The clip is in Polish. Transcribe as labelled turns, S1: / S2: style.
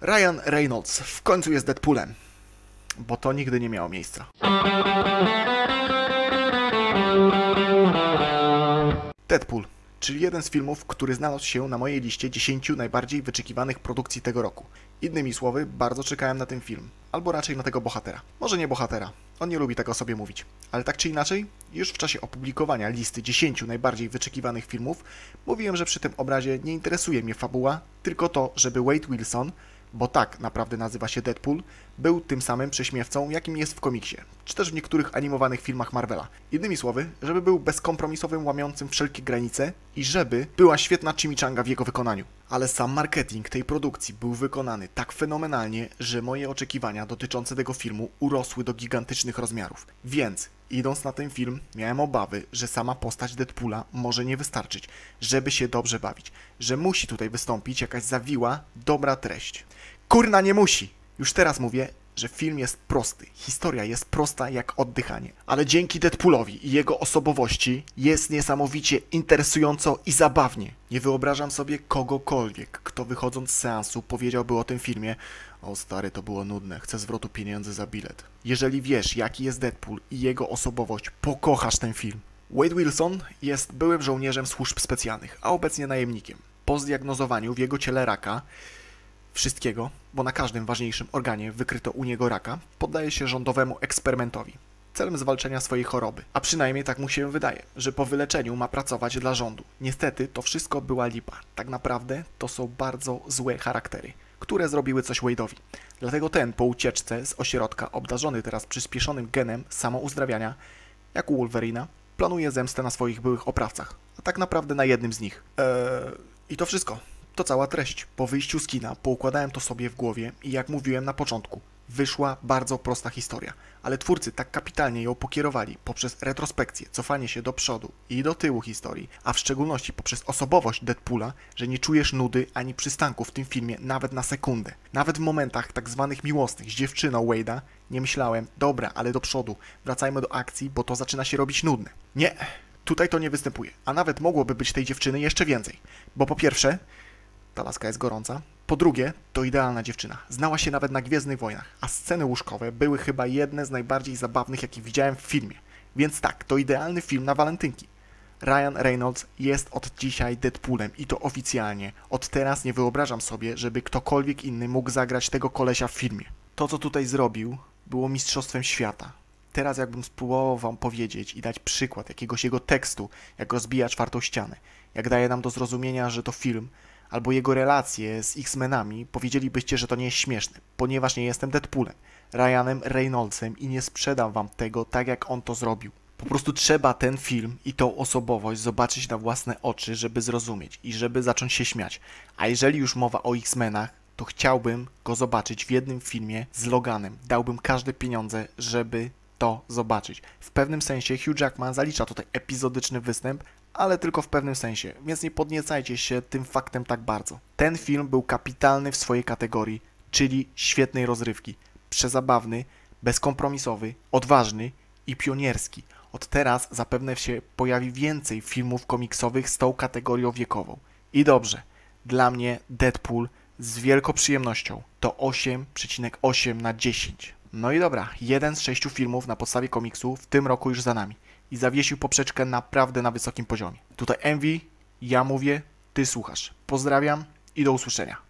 S1: Ryan Reynolds w końcu jest Deadpoolem, bo to nigdy nie miało miejsca. Deadpool, czyli jeden z filmów, który znalazł się na mojej liście 10 najbardziej wyczekiwanych produkcji tego roku. Innymi słowy, bardzo czekałem na ten film, albo raczej na tego bohatera. Może nie bohatera, on nie lubi tego o sobie mówić. Ale tak czy inaczej, już w czasie opublikowania listy 10 najbardziej wyczekiwanych filmów, mówiłem, że przy tym obrazie nie interesuje mnie fabuła, tylko to, żeby Wade Wilson bo tak naprawdę nazywa się Deadpool, był tym samym prześmiewcą, jakim jest w komiksie, czy też w niektórych animowanych filmach Marvela. Innymi słowy, żeby był bezkompromisowym, łamiącym wszelkie granice i żeby była świetna chimichanga w jego wykonaniu. Ale sam marketing tej produkcji był wykonany tak fenomenalnie, że moje oczekiwania dotyczące tego filmu urosły do gigantycznych rozmiarów. Więc idąc na ten film, miałem obawy, że sama postać Deadpoola może nie wystarczyć, żeby się dobrze bawić, że musi tutaj wystąpić jakaś zawiła, dobra treść. Kurna nie musi! Już teraz mówię, że film jest prosty, historia jest prosta jak oddychanie, ale dzięki Deadpoolowi i jego osobowości jest niesamowicie interesująco i zabawnie. Nie wyobrażam sobie kogokolwiek, kto wychodząc z seansu powiedziałby o tym filmie o stary, to było nudne, chcę zwrotu pieniędzy za bilet. Jeżeli wiesz, jaki jest Deadpool i jego osobowość, pokochasz ten film. Wade Wilson jest byłym żołnierzem służb specjalnych, a obecnie najemnikiem. Po zdiagnozowaniu w jego ciele raka, wszystkiego, bo na każdym ważniejszym organie wykryto u niego raka, poddaje się rządowemu eksperymentowi celem zwalczenia swojej choroby. A przynajmniej tak mu się wydaje, że po wyleczeniu ma pracować dla rządu. Niestety to wszystko była lipa. Tak naprawdę to są bardzo złe charaktery, które zrobiły coś Wade'owi. Dlatego ten po ucieczce z ośrodka, obdarzony teraz przyspieszonym genem samouzdrawiania, jak u Wolverina, planuje zemstę na swoich byłych oprawcach, a tak naprawdę na jednym z nich. Eee, I to wszystko. To cała treść. Po wyjściu z kina poukładałem to sobie w głowie i jak mówiłem na początku, wyszła bardzo prosta historia, ale twórcy tak kapitalnie ją pokierowali poprzez retrospekcję, cofanie się do przodu i do tyłu historii, a w szczególności poprzez osobowość Deadpoola, że nie czujesz nudy ani przystanku w tym filmie nawet na sekundę. Nawet w momentach tak zwanych miłosnych z dziewczyną Wade'a nie myślałem, dobra, ale do przodu, wracajmy do akcji, bo to zaczyna się robić nudne. Nie, tutaj to nie występuje, a nawet mogłoby być tej dziewczyny jeszcze więcej, bo po pierwsze, ta laska jest gorąca. Po drugie, to idealna dziewczyna. Znała się nawet na Gwiezdnych Wojnach, a sceny łóżkowe były chyba jedne z najbardziej zabawnych, jakie widziałem w filmie. Więc tak, to idealny film na walentynki. Ryan Reynolds jest od dzisiaj Deadpoolem i to oficjalnie. Od teraz nie wyobrażam sobie, żeby ktokolwiek inny mógł zagrać tego kolesia w filmie. To, co tutaj zrobił, było mistrzostwem świata. Teraz jakbym spróbował wam powiedzieć i dać przykład jakiegoś jego tekstu, jak rozbija czwartą ścianę, jak daje nam do zrozumienia, że to film, albo jego relacje z X-Menami, powiedzielibyście, że to nie jest śmieszne, ponieważ nie jestem Deadpoolem, Ryanem Reynoldsem i nie sprzedam wam tego tak, jak on to zrobił. Po prostu trzeba ten film i tą osobowość zobaczyć na własne oczy, żeby zrozumieć i żeby zacząć się śmiać. A jeżeli już mowa o X-Menach, to chciałbym go zobaczyć w jednym filmie z Loganem. Dałbym każde pieniądze, żeby to zobaczyć. W pewnym sensie Hugh Jackman zalicza tutaj epizodyczny występ, ale tylko w pewnym sensie, więc nie podniecajcie się tym faktem tak bardzo. Ten film był kapitalny w swojej kategorii, czyli świetnej rozrywki. Przezabawny, bezkompromisowy, odważny i pionierski. Od teraz zapewne się pojawi więcej filmów komiksowych z tą kategorią wiekową. I dobrze, dla mnie Deadpool z wielką przyjemnością to 8,8 na 10. No i dobra, jeden z sześciu filmów na podstawie komiksu w tym roku już za nami i zawiesił poprzeczkę naprawdę na wysokim poziomie. Tutaj Envy, ja mówię, ty słuchasz. Pozdrawiam i do usłyszenia.